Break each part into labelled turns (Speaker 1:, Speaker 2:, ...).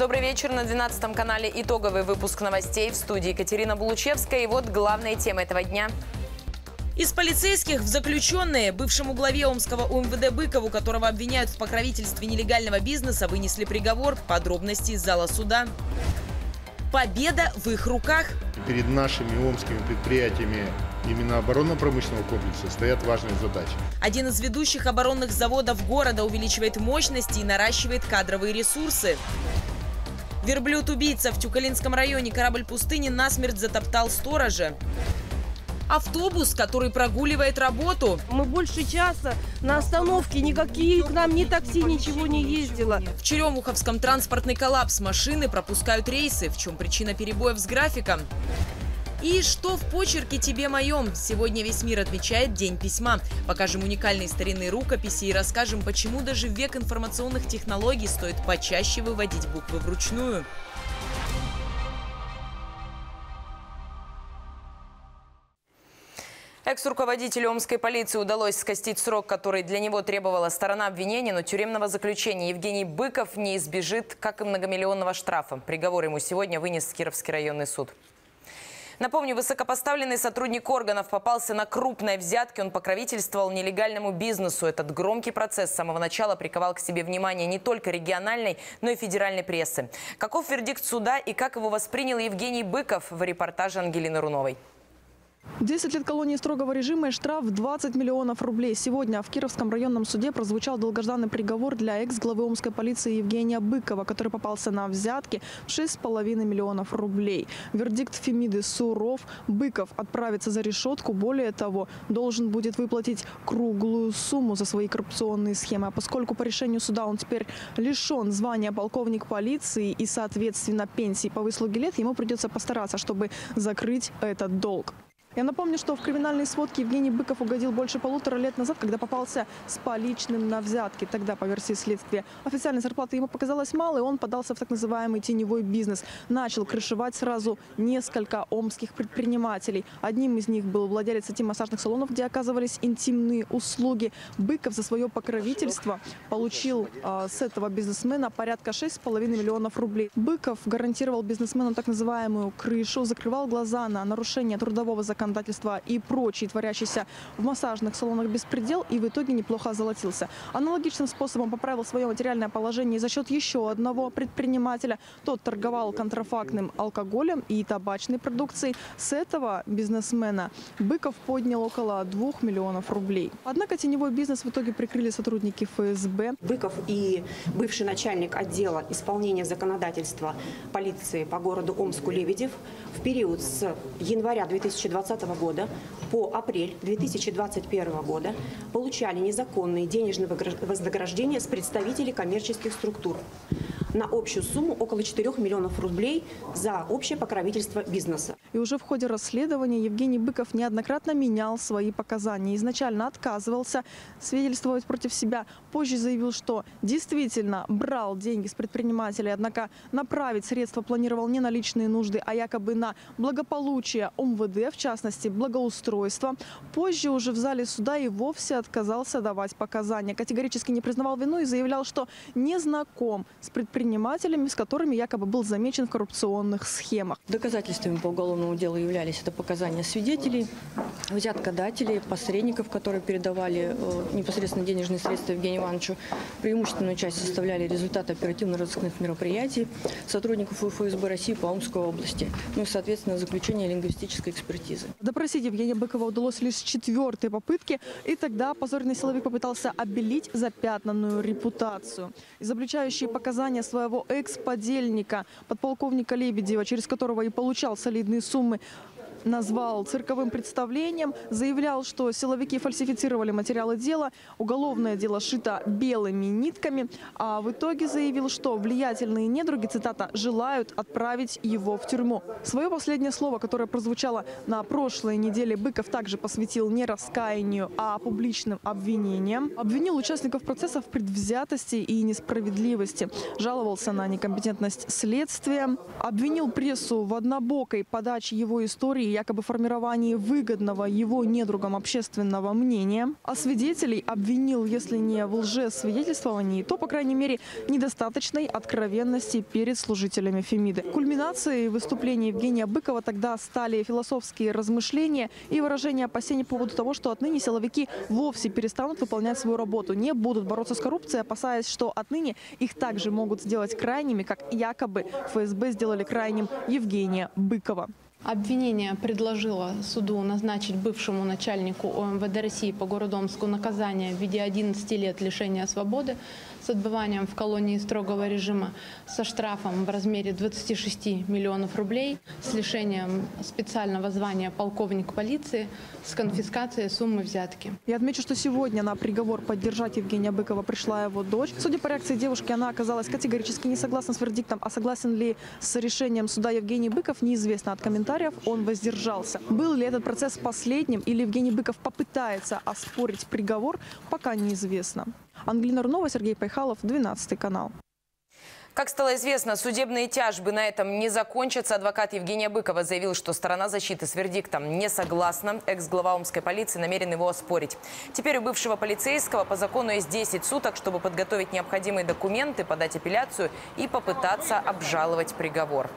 Speaker 1: Добрый вечер. На 12 канале итоговый выпуск новостей в студии Екатерина Булучевская. И вот главные темы этого дня.
Speaker 2: Из полицейских в заключенные бывшему главе Омского УМВД Быкову, которого обвиняют в покровительстве нелегального бизнеса, вынесли приговор. Подробности из зала суда. Победа в их руках.
Speaker 3: Перед нашими омскими предприятиями именно оборонно-промышленного комплекса стоят важные задачи.
Speaker 2: Один из ведущих оборонных заводов города увеличивает мощности и наращивает кадровые ресурсы. Верблюд-убийца в Тюкалинском районе корабль пустыни насмерть затоптал сторожа. Автобус, который прогуливает работу.
Speaker 4: Мы больше часа на остановке, никакие к нам ни такси, ничего не ездило.
Speaker 2: В Черемуховском транспортный коллапс. Машины пропускают рейсы. В чем причина перебоев с графиком? И что в почерке тебе моем? Сегодня весь мир отмечает День письма. Покажем уникальные старинные рукописи и расскажем, почему даже в век информационных технологий стоит почаще выводить буквы вручную.
Speaker 1: Экс-руководителю Омской полиции удалось скостить срок, который для него требовала сторона обвинения, но тюремного заключения Евгений Быков не избежит, как и многомиллионного штрафа. Приговор ему сегодня вынес Кировский районный суд. Напомню, высокопоставленный сотрудник органов попался на крупной взятке. Он покровительствовал нелегальному бизнесу. Этот громкий процесс с самого начала приковал к себе внимание не только региональной, но и федеральной прессы. Каков вердикт суда и как его воспринял Евгений Быков в репортаже Ангелины Руновой.
Speaker 5: 10 лет колонии строгого режима и штраф 20 миллионов рублей. Сегодня в Кировском районном суде прозвучал долгожданный приговор для экс-главы Омской полиции Евгения Быкова, который попался на взятки в 6,5 миллионов рублей. Вердикт Фемиды суров. Быков отправится за решетку. Более того, должен будет выплатить круглую сумму за свои коррупционные схемы. А поскольку по решению суда он теперь лишен звания полковник полиции и, соответственно, пенсии по выслуге лет, ему придется постараться, чтобы закрыть этот долг. Я напомню, что в криминальной сводке Евгений Быков угодил больше полутора лет назад, когда попался с поличным на взятки. Тогда, по версии следствия, официальной зарплаты ему показалось мало, и он подался в так называемый теневой бизнес. Начал крышевать сразу несколько омских предпринимателей. Одним из них был владелец сети массажных салонов, где оказывались интимные услуги. Быков за свое покровительство получил э, с этого бизнесмена порядка 6,5 миллионов рублей. Быков гарантировал бизнесмену так называемую крышу, закрывал глаза на нарушение трудового законодательства законодательства и прочий творящийся в массажных салонах беспредел и в итоге неплохо озолотился. Аналогичным способом поправил свое материальное положение за счет еще одного предпринимателя. Тот торговал контрафактным алкоголем и табачной продукцией. С этого бизнесмена Быков поднял около 2 миллионов рублей. Однако теневой бизнес в итоге прикрыли сотрудники ФСБ.
Speaker 6: Быков и бывший начальник отдела исполнения законодательства полиции по городу Омску Лебедев в период с января 2020 2020 года по апрель 2021 года получали незаконные денежные вознаграждения с представителей коммерческих структур на общую сумму около 4 миллионов рублей за общее покровительство бизнеса.
Speaker 5: И уже в ходе расследования Евгений Быков неоднократно менял свои показания. Изначально отказывался свидетельствовать против себя. Позже заявил, что действительно брал деньги с предпринимателей, однако направить средства планировал не на личные нужды, а якобы на благополучие ОМВД, в частности благоустройство. Позже уже в зале суда и вовсе отказался давать показания. Категорически не признавал вину и заявлял, что не знаком с предпринимателями предпринимателями, с которыми якобы был замечен в коррупционных схемах.
Speaker 7: Доказательствами по уголовному делу являлись это показания свидетелей, взяткодателей, посредников, которые передавали э, непосредственно денежные средства Евгению Ивановичу. Преимущественную часть составляли результаты оперативно-розыскных мероприятий сотрудников ФСБ России по Омской области. Ну и, соответственно, заключение лингвистической экспертизы.
Speaker 5: Допросить Евгения Быкова удалось лишь с четвертой попытки, и тогда позорный силовик попытался обелить запятнанную репутацию. Изобличающие показания своего экс-подельника, подполковника Лебедева, через которого и получал солидные суммы назвал цирковым представлением, заявлял, что силовики фальсифицировали материалы дела, уголовное дело шито белыми нитками, а в итоге заявил, что влиятельные недруги, цитата, желают отправить его в тюрьму. Свое последнее слово, которое прозвучало на прошлой неделе, Быков также посвятил не раскаянию, а публичным обвинениям. Обвинил участников процесса в предвзятости и несправедливости. Жаловался на некомпетентность следствия. Обвинил прессу в однобокой подаче его истории якобы формировании выгодного его недругам общественного мнения, а свидетелей обвинил, если не в лжесвидетельствовании, то, по крайней мере, недостаточной откровенности перед служителями Фемиды. Кульминацией выступления Евгения Быкова тогда стали философские размышления и выражение опасений по поводу того, что отныне силовики вовсе перестанут выполнять свою работу, не будут бороться с коррупцией, опасаясь, что отныне их также могут сделать крайними, как якобы ФСБ сделали крайним Евгения Быкова.
Speaker 8: Обвинение предложило суду назначить бывшему начальнику ОМВД России по городу Омску наказание в виде 11 лет лишения свободы с отбыванием в колонии строгого режима со штрафом в размере 26 миллионов рублей, с лишением специального звания полковник полиции, с конфискацией суммы взятки.
Speaker 5: Я отмечу, что сегодня на приговор поддержать Евгения Быкова пришла его дочь. Судя по реакции девушки, она оказалась категорически не согласна с вердиктом, а согласен ли с решением суда Евгений Быков, неизвестно от комментариев, он воздержался. Был ли этот процесс последним или Евгений Быков попытается оспорить приговор, пока неизвестно. Ангелина Рунова, Сергей Пайхалов, 12 канал.
Speaker 1: Как стало известно, судебные тяжбы на этом не закончатся. Адвокат Евгения Быкова заявил, что сторона защиты с вердиктом не согласна. Экс-глава Омской полиции намерен его оспорить. Теперь у бывшего полицейского по закону есть 10 суток, чтобы подготовить необходимые документы, подать апелляцию и попытаться обжаловать приговор.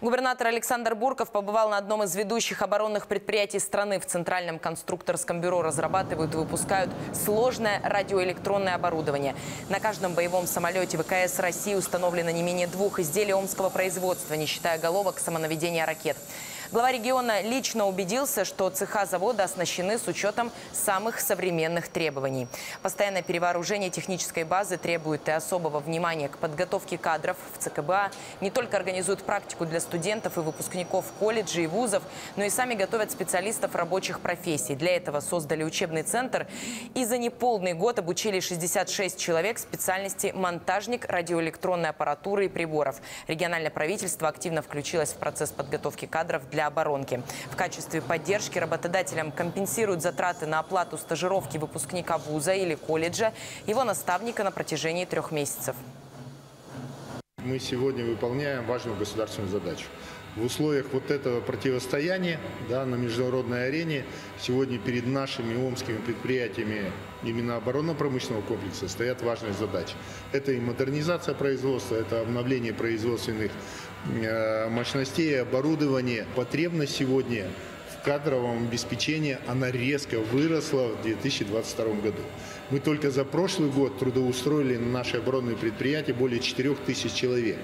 Speaker 1: Губернатор Александр Бурков побывал на одном из ведущих оборонных предприятий страны. В Центральном конструкторском бюро разрабатывают и выпускают сложное радиоэлектронное оборудование. На каждом боевом самолете ВКС России установлено не менее двух изделий омского производства, не считая головок самонаведения ракет. Глава региона лично убедился, что цеха завода оснащены с учетом самых современных требований. Постоянное перевооружение технической базы требует и особого внимания к подготовке кадров в ЦКБА. Не только организуют практику для студентов и выпускников колледжей и вузов, но и сами готовят специалистов рабочих профессий. Для этого создали учебный центр и за неполный год обучили 66 человек специальности монтажник радиоэлектронной аппаратуры и приборов. Региональное правительство активно включилось в процесс подготовки кадров для оборонки. В качестве поддержки работодателям компенсируют затраты на оплату стажировки выпускника вуза или колледжа, его наставника на протяжении трех месяцев.
Speaker 3: Мы сегодня выполняем важную государственную задачу. В условиях вот этого противостояния да, на международной арене сегодня перед нашими омскими предприятиями именно оборонно-промышленного комплекса стоят важные задачи. Это и модернизация производства, это обновление производственных Э, мощностей, оборудования. Потребность сегодня в кадровом обеспечении, она резко выросла в 2022 году. Мы только за прошлый год трудоустроили на наши оборонные предприятия более 4 тысяч человек.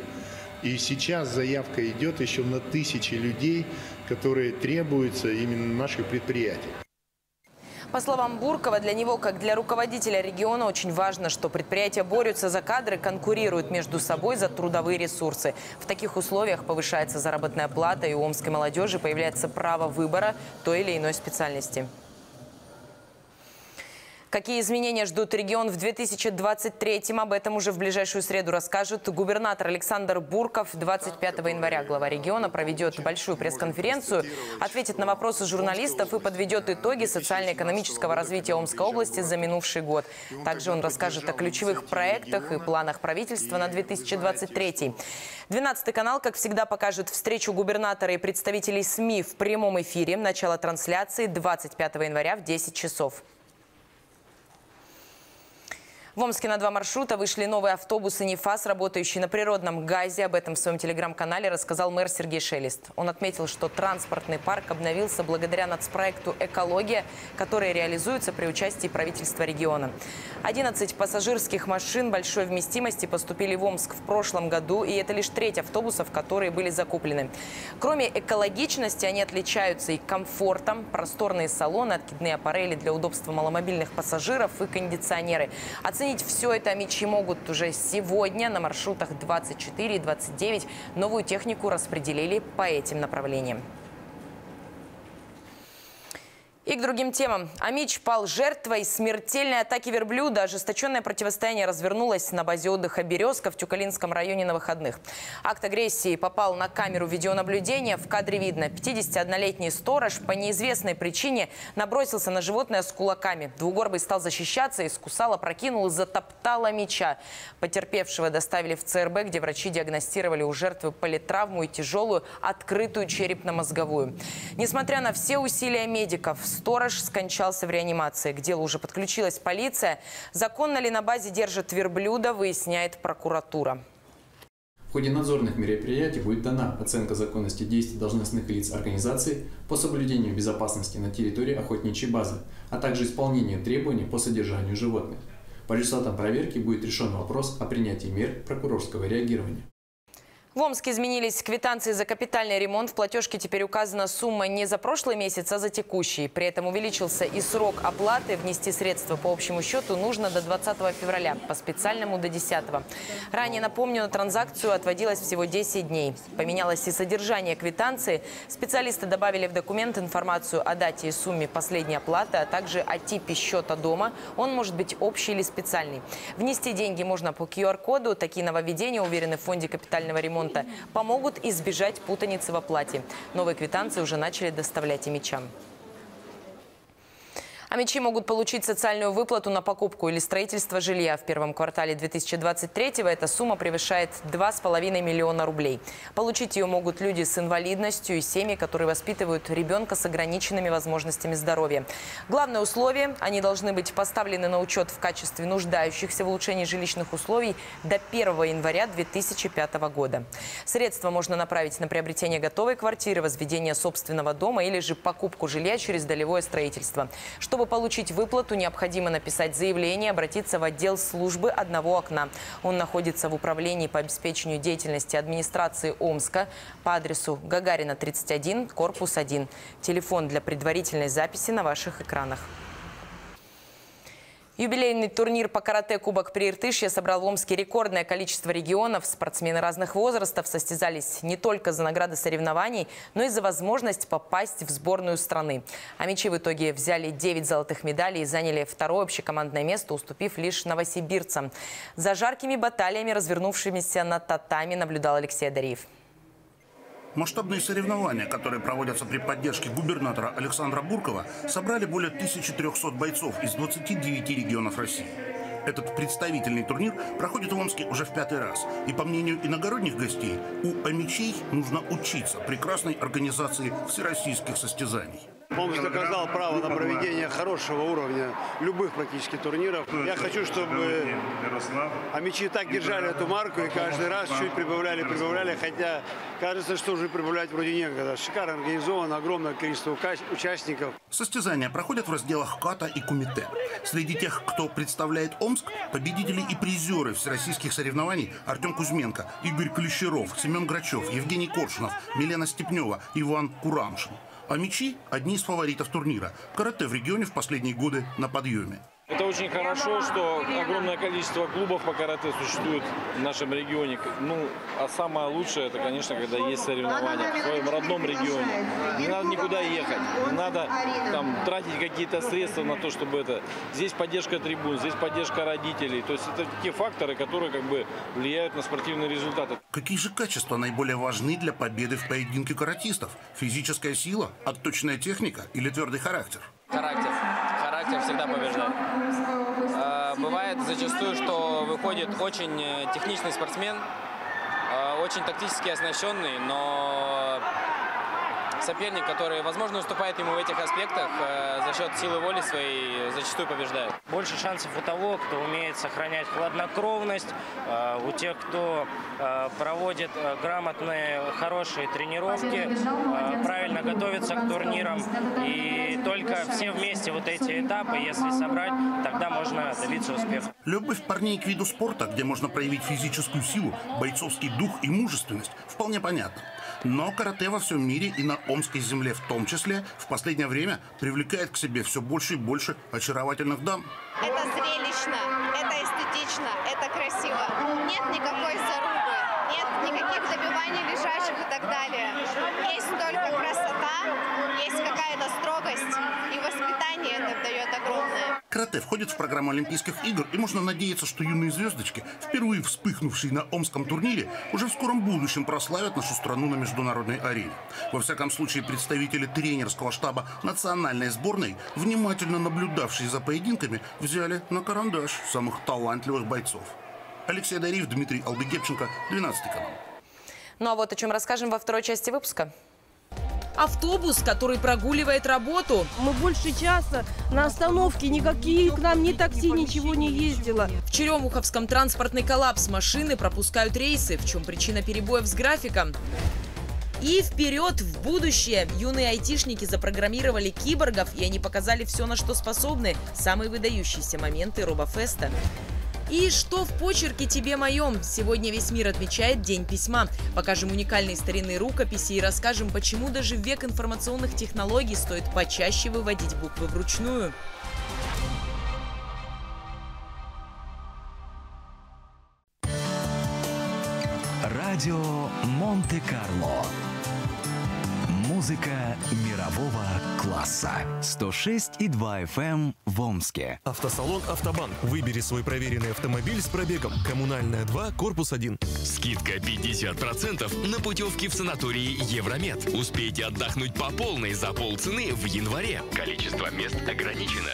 Speaker 3: И сейчас заявка идет еще на тысячи людей, которые требуются именно на наших предприятиях.
Speaker 1: По словам Буркова, для него, как для руководителя региона, очень важно, что предприятия борются за кадры, конкурируют между собой за трудовые ресурсы. В таких условиях повышается заработная плата, и у омской молодежи появляется право выбора той или иной специальности. Какие изменения ждут регион в 2023-м? Об этом уже в ближайшую среду расскажет губернатор Александр Бурков. 25 января глава региона проведет большую пресс-конференцию, ответит на вопросы журналистов и подведет итоги социально-экономического развития Омской области за минувший год. Также он расскажет о ключевых проектах и планах правительства на 2023. 12 канал, как всегда, покажет встречу губернатора и представителей СМИ в прямом эфире. Начало трансляции 25 января в 10 часов. В Омске на два маршрута вышли новые автобусы «Нефас», работающие на природном газе. Об этом в своем телеграм-канале рассказал мэр Сергей Шелест. Он отметил, что транспортный парк обновился благодаря нацпроекту «Экология», который реализуется при участии правительства региона. 11 пассажирских машин большой вместимости поступили в Омск в прошлом году, и это лишь треть автобусов, которые были закуплены. Кроме экологичности, они отличаются и комфортом, просторные салоны, откидные аппарели для удобства маломобильных пассажиров и кондиционеры. Оценить все это омичи могут уже сегодня на маршрутах 24 и 29. Новую технику распределили по этим направлениям. И к другим темам. Амич пал жертвой смертельной атаки верблюда. Ожесточенное противостояние развернулось на базе отдыха «Березка» в Тюкалинском районе на выходных. Акт агрессии попал на камеру видеонаблюдения. В кадре видно, 51-летний сторож по неизвестной причине набросился на животное с кулаками. Двугорбый стал защищаться, искусал, опрокинул и затоптал Амича. Потерпевшего доставили в ЦРБ, где врачи диагностировали у жертвы политравму и тяжелую открытую черепно-мозговую. Несмотря на все усилия медиков, Сторож скончался в реанимации. К делу уже подключилась полиция. Законно ли на базе держат верблюда, выясняет прокуратура.
Speaker 9: В ходе надзорных мероприятий будет дана оценка законности действий должностных лиц организации по соблюдению безопасности на территории охотничьей базы, а также исполнению требований по содержанию животных. По результатам проверки будет решен вопрос о принятии мер прокурорского реагирования.
Speaker 1: В Омске изменились квитанции за капитальный ремонт. В платежке теперь указана сумма не за прошлый месяц, а за текущий. При этом увеличился и срок оплаты. Внести средства по общему счету нужно до 20 февраля, по специальному до 10. Ранее, напомню, на транзакцию отводилось всего 10 дней. Поменялось и содержание квитанции. Специалисты добавили в документ информацию о дате и сумме последней оплаты, а также о типе счета дома. Он может быть общий или специальный. Внести деньги можно по QR-коду. Такие нововведения, уверены в фонде капитального ремонта, ремонта помогут избежать путаницы в оплате. Новые квитанции уже начали доставлять и мечам. А мечи могут получить социальную выплату на покупку или строительство жилья в первом квартале 2023-го. Эта сумма превышает 2,5 миллиона рублей. Получить ее могут люди с инвалидностью и семьи, которые воспитывают ребенка с ограниченными возможностями здоровья. Главное условие – они должны быть поставлены на учет в качестве нуждающихся в улучшении жилищных условий до 1 января 2005 года. Средства можно направить на приобретение готовой квартиры, возведение собственного дома или же покупку жилья через долевое строительство. Чтобы чтобы получить выплату, необходимо написать заявление, обратиться в отдел службы одного окна. Он находится в управлении по обеспечению деятельности администрации Омска по адресу Гагарина, 31, корпус 1. Телефон для предварительной записи на ваших экранах. Юбилейный турнир по карате «Кубок Прииртышья» собрал в Омске рекордное количество регионов. Спортсмены разных возрастов состязались не только за награды соревнований, но и за возможность попасть в сборную страны. А мячи в итоге взяли 9 золотых медалей и заняли второе общекомандное место, уступив лишь новосибирцам. За жаркими баталиями, развернувшимися на татами, наблюдал Алексей Дариев.
Speaker 10: Масштабные соревнования, которые проводятся при поддержке губернатора Александра Буркова, собрали более 1300 бойцов из 29 регионов России. Этот представительный турнир проходит в Омске уже в пятый раз. И по мнению иногородних гостей, у амичей нужно учиться прекрасной организации всероссийских состязаний.
Speaker 11: Омск доказал право на проведение хорошего уровня любых практически турниров. Я хочу, чтобы амичи так держали эту марку и каждый раз чуть прибавляли, прибавляли, хотя кажется, что уже прибавлять вроде некогда. Шикарно организовано, огромное количество участников.
Speaker 10: Состязания проходят в разделах ката и кумите. Среди тех, кто представляет Омск, победители и призеры всероссийских соревнований Артем Кузьменко, Игорь Клещеров, Семен Грачев, Евгений Коршунов, Милена Степнева, Иван Курамшин. А мечи – одни из фаворитов турнира. Карате в регионе в последние годы на подъеме.
Speaker 12: Это очень хорошо, что огромное количество клубов по карате существует в нашем регионе. Ну, а самое лучшее, это, конечно, когда есть соревнования в своем родном регионе. Не надо никуда ехать, не надо там тратить какие-то средства на то, чтобы это... Здесь поддержка трибун, здесь поддержка родителей. То есть это те факторы, которые как бы влияют на спортивные результаты.
Speaker 10: Какие же качества наиболее важны для победы в поединке каратистов? Физическая сила, отточенная техника или твердый характер?
Speaker 13: Характер. Характер всегда побеждает. А, бывает зачастую, что выходит очень э, техничный спортсмен, а, очень тактически оснащенный, но соперник, который, возможно, уступает ему в этих аспектах, э, за счет силы воли своей зачастую побеждает.
Speaker 14: Больше шансов у того, кто умеет сохранять хладнокровность, э, у тех, кто э, проводит грамотные, хорошие тренировки, правильно готовится к турнирам. И только все вместе вот эти этапы, если собрать, тогда можно добиться успеха.
Speaker 10: Любовь парней к виду спорта, где можно проявить физическую силу, бойцовский дух и мужественность, вполне понятно. Но карате во всем мире и на омской земле в том числе в последнее время привлекает к себе все больше и больше очаровательных дам.
Speaker 15: Это зрелищно, это эстетично, это красиво. Нет никакой зарубы, нет никаких добиваний лежачих и так далее. Есть только красота, есть какая-то строгость, и воспитание это дает огромное.
Speaker 10: Карате входит в программу Олимпийских игр, и можно надеяться, что юные звездочки, впервые вспыхнувшие на Омском турнире, уже в скором будущем прославят нашу страну на международной арене. Во всяком случае, представители тренерского штаба национальной сборной, внимательно наблюдавшие за поединками, взяли на карандаш самых талантливых бойцов. Алексей Дариев, Дмитрий Албегепченко, 12 канал.
Speaker 1: Ну а вот о чем расскажем во второй части выпуска.
Speaker 2: Автобус, который прогуливает работу.
Speaker 4: Мы больше часа на остановке, никакие к нам ни такси, ничего не ездило.
Speaker 2: В Черемуховском транспортный коллапс. Машины пропускают рейсы. В чем причина перебоев с графиком? И вперед в будущее! Юные айтишники запрограммировали киборгов, и они показали все, на что способны. Самые выдающиеся моменты Робофеста. И что в почерке тебе моем? Сегодня весь мир отмечает День письма. Покажем уникальные старинные рукописи и расскажем, почему даже в век информационных технологий стоит почаще выводить буквы вручную.
Speaker 16: Радио Монте-Карло. Музыка мирового класса. 106,2 FM эм в Омске.
Speaker 17: Автосалон «Автобан». Выбери свой проверенный автомобиль с пробегом. Коммунальная 2, корпус 1.
Speaker 18: Скидка 50% на путевки в санатории Евромед. Успейте отдохнуть по полной за полцены в январе. Количество мест ограничено.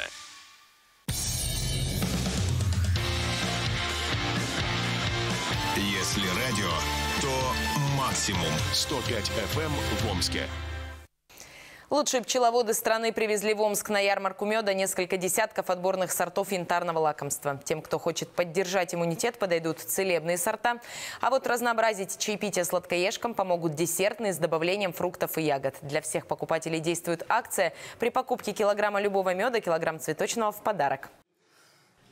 Speaker 19: Если радио, то максимум 105 FM эм в Омске.
Speaker 1: Лучшие пчеловоды страны привезли в Омск на ярмарку меда несколько десятков отборных сортов янтарного лакомства. Тем, кто хочет поддержать иммунитет, подойдут целебные сорта. А вот разнообразить чаепитие сладкоежкам помогут десертные с добавлением фруктов и ягод. Для всех покупателей действует акция. При покупке килограмма любого меда килограмм цветочного в подарок.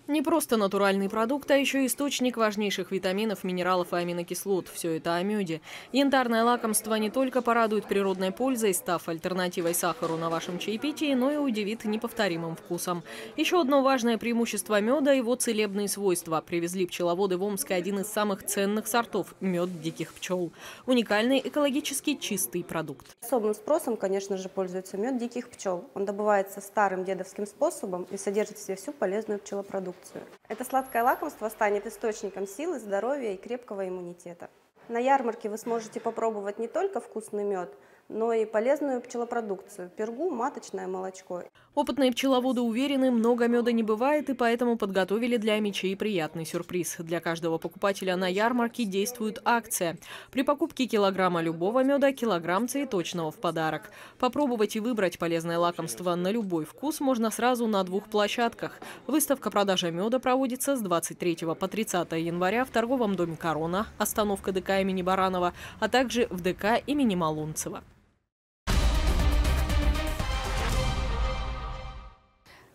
Speaker 20: Не просто натуральный продукт, а еще источник важнейших витаминов, минералов и аминокислот. Все это о меде. Янтарное лакомство не только порадует природной пользой, став альтернативой сахару на вашем чаепитии, но и удивит неповторимым вкусом. Еще одно важное преимущество меда – его целебные свойства. Привезли пчеловоды в Омск один из самых ценных сортов – мед диких пчел. Уникальный экологически чистый продукт.
Speaker 21: Особым спросом, конечно же, пользуется мед диких пчел. Он добывается старым дедовским способом и содержит в себе всю полезную пчелопродукцию продукцию. Это сладкое лакомство станет источником силы, здоровья и крепкого иммунитета. На ярмарке вы сможете попробовать не только вкусный мед, но и полезную пчелопродукцию – пергу, маточное молочко.
Speaker 20: Опытные пчеловоды уверены, много меда не бывает, и поэтому подготовили для мечей приятный сюрприз. Для каждого покупателя на ярмарке действует акция. При покупке килограмма любого меда – килограмм цветочного в подарок. Попробовать и выбрать полезное лакомство на любой вкус можно сразу на двух площадках. Выставка продажа меда проводится с 23 по 30 января в торговом доме «Корона», остановка ДК имени Баранова, а также в ДК имени Малунцева.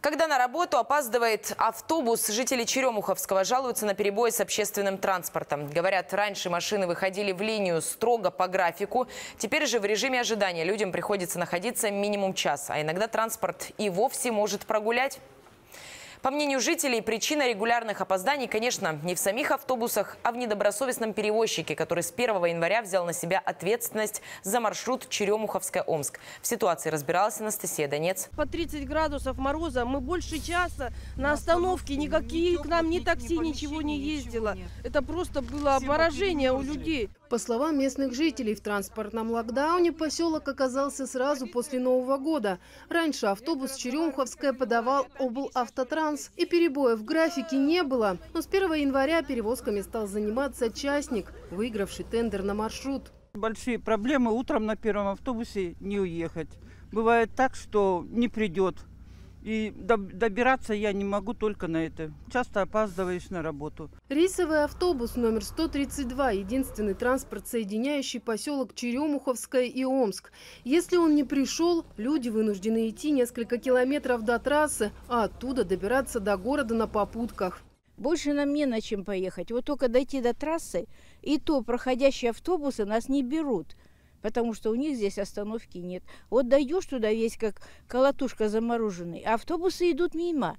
Speaker 1: Когда на работу опаздывает автобус, жители Черемуховского жалуются на перебои с общественным транспортом. Говорят, раньше машины выходили в линию строго по графику. Теперь же в режиме ожидания людям приходится находиться минимум час. А иногда транспорт и вовсе может прогулять. По мнению жителей, причина регулярных опозданий, конечно, не в самих автобусах, а в недобросовестном перевозчике, который с 1 января взял на себя ответственность за маршрут Черемуховская-Омск. В ситуации разбиралась Анастасия Донец.
Speaker 4: По 30 градусов мороза мы больше часа на остановке, никакие к нам ни такси, ничего не ездило. Это просто было обморожение у людей.
Speaker 22: По словам местных жителей, в транспортном локдауне поселок оказался сразу после Нового года. Раньше автобус Черемуховская подавал облавтотранс, и перебоев в графике не было. Но с 1 января перевозками стал заниматься частник, выигравший тендер на маршрут.
Speaker 23: Большие проблемы утром на первом автобусе не уехать. Бывает так, что не придет и добираться я не могу только на это. Часто опаздываешь на работу.
Speaker 22: Рейсовый автобус номер 132 – единственный транспорт, соединяющий поселок Черемуховское и Омск. Если он не пришел, люди вынуждены идти несколько километров до трассы, а оттуда добираться до города на попутках.
Speaker 24: Больше нам не на чем поехать. Вот только дойти до трассы, и то проходящие автобусы нас не берут – потому что у них здесь остановки нет. Вот дойдешь туда весь как колотушка замороженный, а автобусы идут мимо.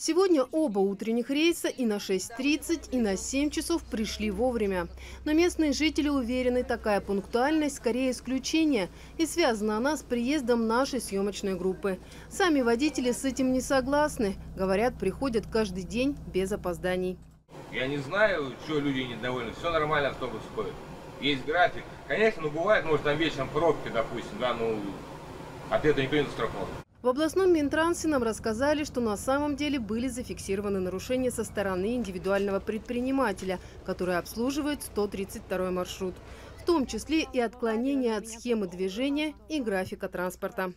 Speaker 22: Сегодня оба утренних рейса и на 6.30, и на 7 часов пришли вовремя. Но местные жители уверены, такая пунктуальность скорее исключение, и связана она с приездом нашей съемочной группы. Сами водители с этим не согласны. Говорят, приходят каждый день без опозданий.
Speaker 25: Я не знаю, что люди недовольны. Все нормально, автобус ходит. Есть график. Конечно, ну бывает, может там вечером пробки, допустим, да, ну от этого никто не застрахован.
Speaker 22: В областном Минтрансе нам рассказали, что на самом деле были зафиксированы нарушения со стороны индивидуального предпринимателя, который обслуживает 132 маршрут, в том числе и отклонения от схемы движения и графика транспорта.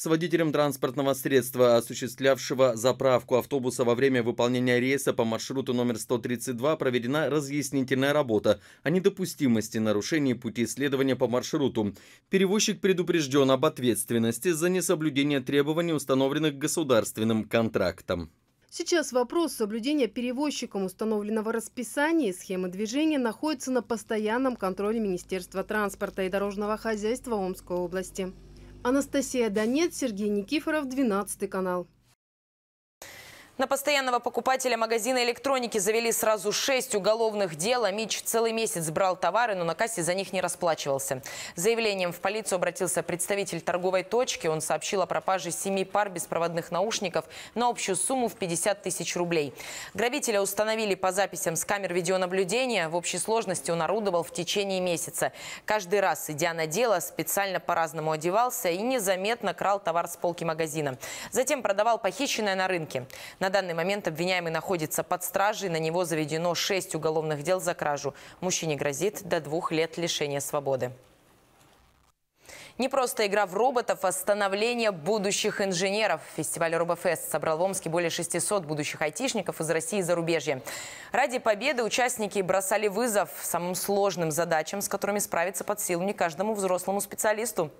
Speaker 26: С водителем транспортного средства, осуществлявшего заправку автобуса во время выполнения рейса по маршруту номер 132, проведена разъяснительная работа о недопустимости нарушений пути следования по маршруту. Перевозчик предупрежден об ответственности за несоблюдение требований, установленных государственным контрактом.
Speaker 22: Сейчас вопрос соблюдения перевозчиком установленного расписания и схемы движения находится на постоянном контроле Министерства транспорта и дорожного хозяйства Омской области. Анастасия Донец, Сергей Никифоров, 12 канал.
Speaker 1: На постоянного покупателя магазина электроники завели сразу шесть уголовных дел. Мич целый месяц брал товары, но на кассе за них не расплачивался. заявлением в полицию обратился представитель торговой точки. Он сообщил о пропаже семи пар беспроводных наушников на общую сумму в 50 тысяч рублей. Грабителя установили по записям с камер видеонаблюдения. В общей сложности он орудовал в течение месяца. Каждый раз, идя на дело, специально по-разному одевался и незаметно крал товар с полки магазина. Затем продавал похищенное на рынке. На на данный момент обвиняемый находится под стражей. На него заведено 6 уголовных дел за кражу. Мужчине грозит до двух лет лишения свободы. Не просто игра в роботов, а становление будущих инженеров. Фестиваль Робофест собрал в Омске более 600 будущих айтишников из России и зарубежья. Ради победы участники бросали вызов самым сложным задачам, с которыми справиться под силу не каждому взрослому специалисту.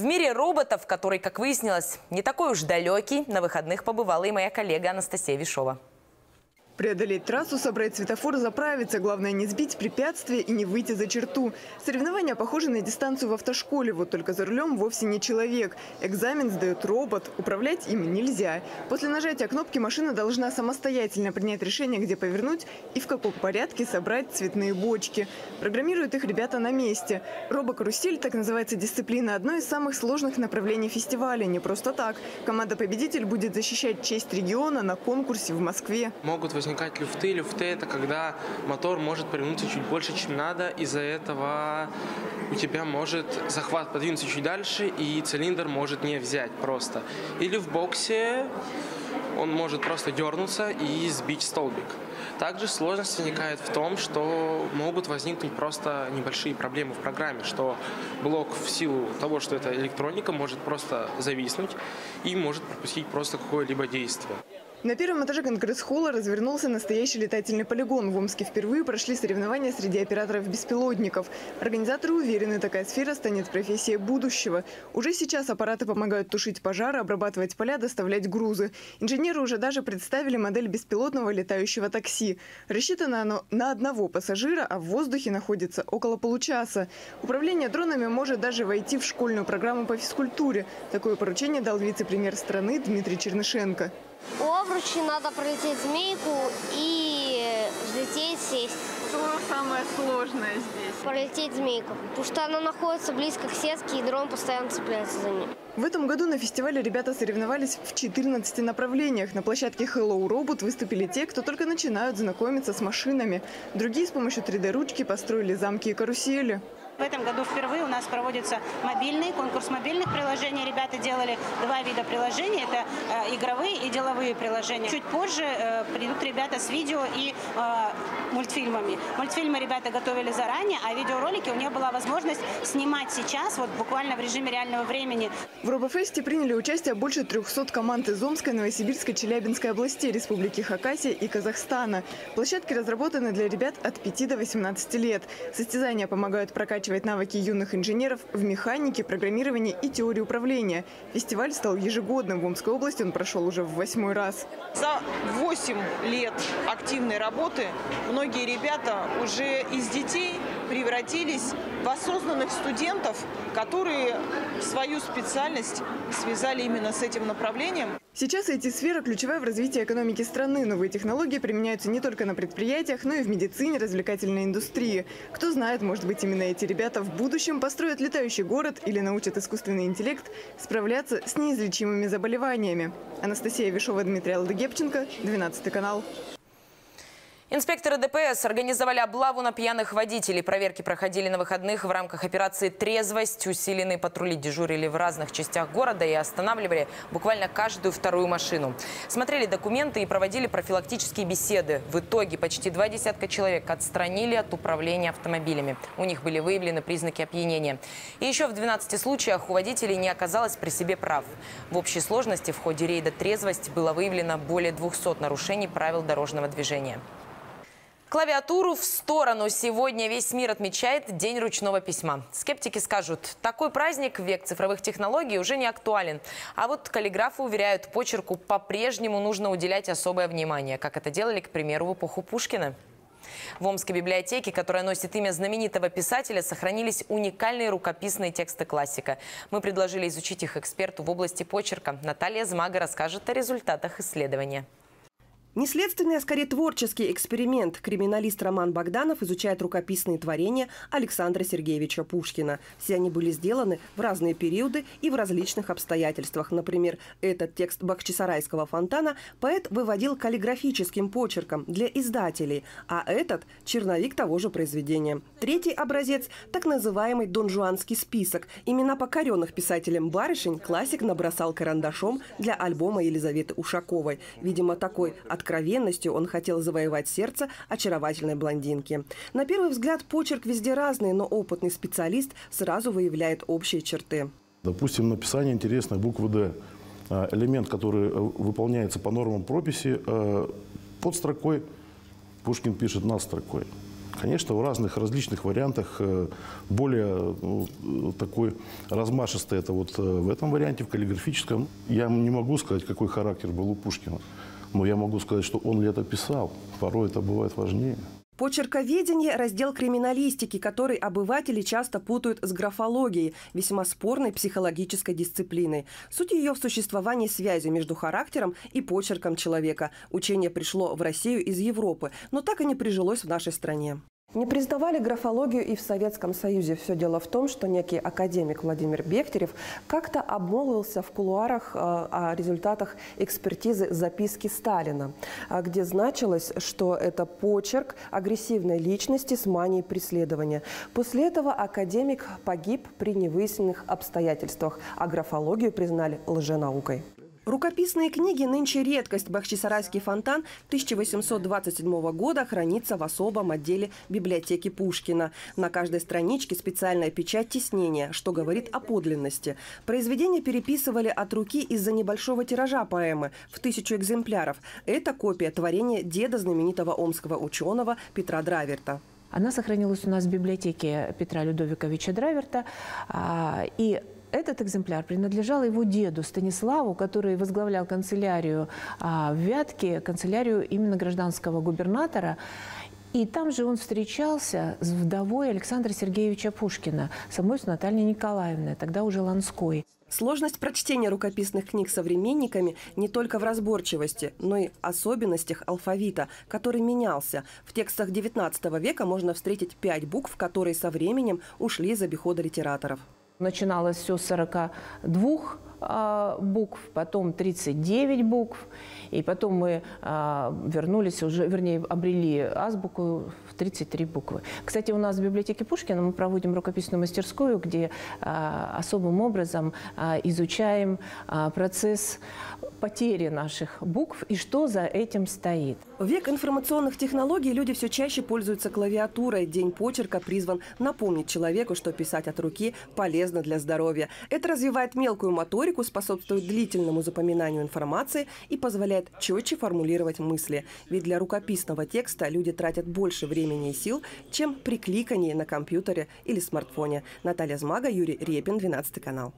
Speaker 1: В мире роботов, который, как выяснилось, не такой уж далекий, на выходных побывала и моя коллега Анастасия Вишова.
Speaker 27: Преодолеть трассу, собрать светофор, заправиться. Главное не сбить препятствия и не выйти за черту. Соревнования похожи на дистанцию в автошколе, вот только за рулем вовсе не человек. Экзамен сдает робот, управлять им нельзя. После нажатия кнопки машина должна самостоятельно принять решение, где повернуть и в каком порядке собрать цветные бочки. Программируют их ребята на месте. Робокарусель, так называется дисциплина, одно из самых сложных направлений фестиваля. Не просто так. Команда-победитель будет защищать честь региона на конкурсе в Москве.
Speaker 28: Могут возникать возникать люфты. Люфты – это когда мотор может повернуться чуть больше, чем надо. Из-за этого у тебя может захват подвинуться чуть дальше, и цилиндр может не взять просто. Или в боксе он может просто дернуться и сбить столбик. Также сложность возникает в том, что могут возникнуть просто небольшие проблемы в программе, что блок в силу того, что это электроника, может просто зависнуть и может пропустить просто какое-либо действие.
Speaker 27: На первом этаже Конгресс-холла развернулся настоящий летательный полигон. В Омске впервые прошли соревнования среди операторов-беспилотников. Организаторы уверены, такая сфера станет профессией будущего. Уже сейчас аппараты помогают тушить пожары, обрабатывать поля, доставлять грузы. Инженеры уже даже представили модель беспилотного летающего такси. Рассчитано оно на одного пассажира, а в воздухе находится около получаса. Управление дронами может даже войти в школьную программу по физкультуре. Такое поручение дал вице-премьер страны Дмитрий Чернышенко.
Speaker 29: У обручи надо пролететь змейку и взлететь, сесть.
Speaker 30: Что самое сложное здесь?
Speaker 29: Пролететь змейку. Потому что она находится близко к сетке, и дрон постоянно цепляется за нее.
Speaker 27: В этом году на фестивале ребята соревновались в 14 направлениях. На площадке Hello Robot выступили те, кто только начинают знакомиться с машинами. Другие с помощью 3D-ручки построили замки и карусели.
Speaker 31: В этом году впервые у нас проводится мобильный конкурс мобильных приложений. Ребята делали два вида приложений. Это э, игровые и деловые приложения. Чуть позже э, придут ребята с видео и э, мультфильмами. Мультфильмы ребята готовили заранее, а видеоролики у них была возможность снимать сейчас, вот буквально в режиме реального времени.
Speaker 27: В Робофесте приняли участие больше 300 команд из Омской, Новосибирской, Челябинской областей, Республики Хакасия и Казахстана. Площадки разработаны для ребят от 5 до 18 лет. Состязания помогают прокачивать оттачивать навыки юных инженеров в механике, программировании и теории управления. Фестиваль стал ежегодным. В Омской области он прошел уже в восьмой раз.
Speaker 30: За 8 лет активной работы многие ребята уже из детей
Speaker 32: превратились в осознанных студентов, которые свою специальность связали именно с этим направлением.
Speaker 27: Сейчас IT-сфера ключевая в развитии экономики страны. Новые технологии применяются не только на предприятиях, но и в медицине, развлекательной индустрии. Кто знает, может быть, именно эти ребята в будущем построят летающий город или научат искусственный интеллект справляться с неизлечимыми заболеваниями. Анастасия Вишова, Дмитрий Алдыгепченко, 12 канал.
Speaker 1: Инспекторы ДПС организовали облаву на пьяных водителей. Проверки проходили на выходных в рамках операции «Трезвость». Усиленные патрули дежурили в разных частях города и останавливали буквально каждую вторую машину. Смотрели документы и проводили профилактические беседы. В итоге почти два десятка человек отстранили от управления автомобилями. У них были выявлены признаки опьянения. И еще в 12 случаях у водителей не оказалось при себе прав. В общей сложности в ходе рейда «Трезвость» было выявлено более 200 нарушений правил дорожного движения. Клавиатуру в сторону. Сегодня весь мир отмечает День ручного письма. Скептики скажут, такой праздник в век цифровых технологий уже не актуален. А вот каллиграфы уверяют, почерку по-прежнему нужно уделять особое внимание, как это делали, к примеру, в эпоху Пушкина. В Омской библиотеке, которая носит имя знаменитого писателя, сохранились уникальные рукописные тексты классика. Мы предложили изучить их эксперту в области почерка. Наталья Змага расскажет о результатах исследования.
Speaker 33: Не следственный, а скорее творческий эксперимент. Криминалист Роман Богданов изучает рукописные творения Александра Сергеевича Пушкина. Все они были сделаны в разные периоды и в различных обстоятельствах. Например, этот текст Бахчисарайского фонтана поэт выводил каллиграфическим почерком для издателей, а этот – черновик того же произведения. Третий образец – так называемый донжуанский список. Имена покоренных писателем барышень классик набросал карандашом для альбома Елизаветы Ушаковой. Видимо, такой откровенностью он хотел завоевать сердце очаровательной блондинки. На первый взгляд почерк везде разный, но опытный специалист сразу выявляет общие черты.
Speaker 34: Допустим, написание интересной буквы «Д». А, элемент, который э, выполняется по нормам прописи, э, под строкой Пушкин пишет над строкой. Конечно, в разных различных вариантах э, более ну, такой размашистый это вот в этом варианте, в каллиграфическом. Я не могу сказать, какой характер был у Пушкина. Но я могу сказать, что он летописал. Порой это бывает важнее.
Speaker 33: Почерковедение – раздел криминалистики, который обыватели часто путают с графологией, весьма спорной психологической дисциплиной. Суть ее в существовании связи между характером и почерком человека. Учение пришло в Россию из Европы, но так и не прижилось в нашей стране. Не признавали графологию и в Советском Союзе. Все дело в том, что некий академик Владимир Бехтерев как-то обмолвился в кулуарах э, о результатах экспертизы записки Сталина, а где значилось, что это почерк агрессивной личности с манией преследования. После этого академик погиб при невыясненных обстоятельствах, а графологию признали лженаукой. Рукописные книги нынче редкость. Бахчисарайский фонтан 1827 года хранится в особом отделе библиотеки Пушкина. На каждой страничке специальная печать тиснения, что говорит о подлинности. Произведения переписывали от руки из-за небольшого тиража поэмы в тысячу экземпляров. Это копия творения деда знаменитого омского ученого Петра Драверта.
Speaker 35: Она сохранилась у нас в библиотеке Петра Людовиковича Драверта. А, и этот экземпляр принадлежал его деду Станиславу, который возглавлял канцелярию а, в Вятке, канцелярию именно гражданского губернатора. И там же он встречался с вдовой Александра Сергеевича Пушкина, самой с Натальей Николаевной, тогда уже Ланской.
Speaker 33: Сложность прочтения рукописных книг современниками не только в разборчивости, но и особенностях алфавита, который менялся. В текстах XIX века можно встретить пять букв, которые со временем ушли из обихода литераторов.
Speaker 35: Начиналось все с 42 а, букв, потом 39 букв, и потом мы а, вернулись уже, вернее, обрели азбуку в 33 буквы. Кстати, у нас в библиотеке Пушкина мы проводим рукописную мастерскую, где а, особым образом изучаем процесс потери наших букв и что за этим стоит.
Speaker 33: В век информационных технологий люди все чаще пользуются клавиатурой. День почерка призван напомнить человеку, что писать от руки полезно для здоровья. Это развивает мелкую моторику, способствует длительному запоминанию информации и позволяет четче формулировать мысли. Ведь для рукописного текста люди тратят больше времени и сил, чем при кликании на компьютере или смартфоне. Наталья Змага, Юрий Репин, 12 канал.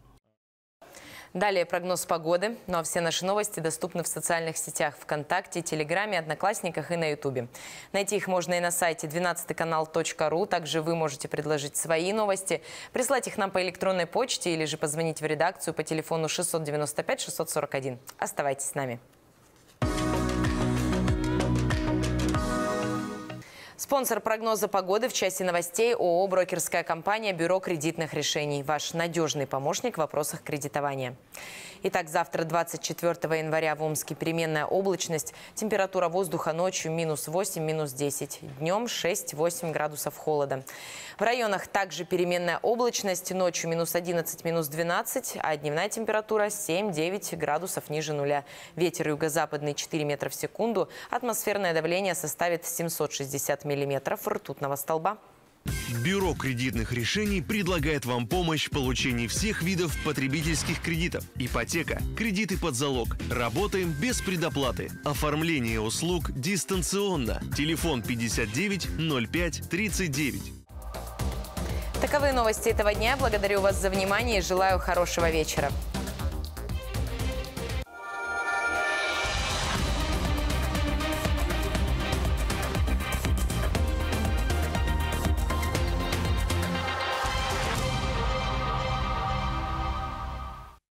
Speaker 1: Далее прогноз погоды. Ну а все наши новости доступны в социальных сетях ВКонтакте, Телеграме, Одноклассниках и на Ютубе. Найти их можно и на сайте 12канал.ру. Также вы можете предложить свои новости, прислать их нам по электронной почте или же позвонить в редакцию по телефону 695-641. Оставайтесь с нами. Спонсор прогноза погоды в части новостей ООО «Брокерская компания Бюро кредитных решений». Ваш надежный помощник в вопросах кредитования. Итак, завтра, 24 января, в Омске переменная облачность. Температура воздуха ночью минус 8, минус 10. Днем 6-8 градусов холода. В районах также переменная облачность. Ночью минус 11, минус 12, а дневная температура 7-9 градусов ниже нуля. Ветер юго-западный 4 метра в секунду. Атмосферное давление составит 760 миллиметров ртутного столба.
Speaker 34: Бюро кредитных решений предлагает вам помощь в получении всех видов потребительских кредитов. Ипотека, кредиты под залог. Работаем без предоплаты. Оформление услуг дистанционно. Телефон 59 05 39.
Speaker 1: Таковы новости этого дня. Благодарю вас за внимание и желаю хорошего вечера.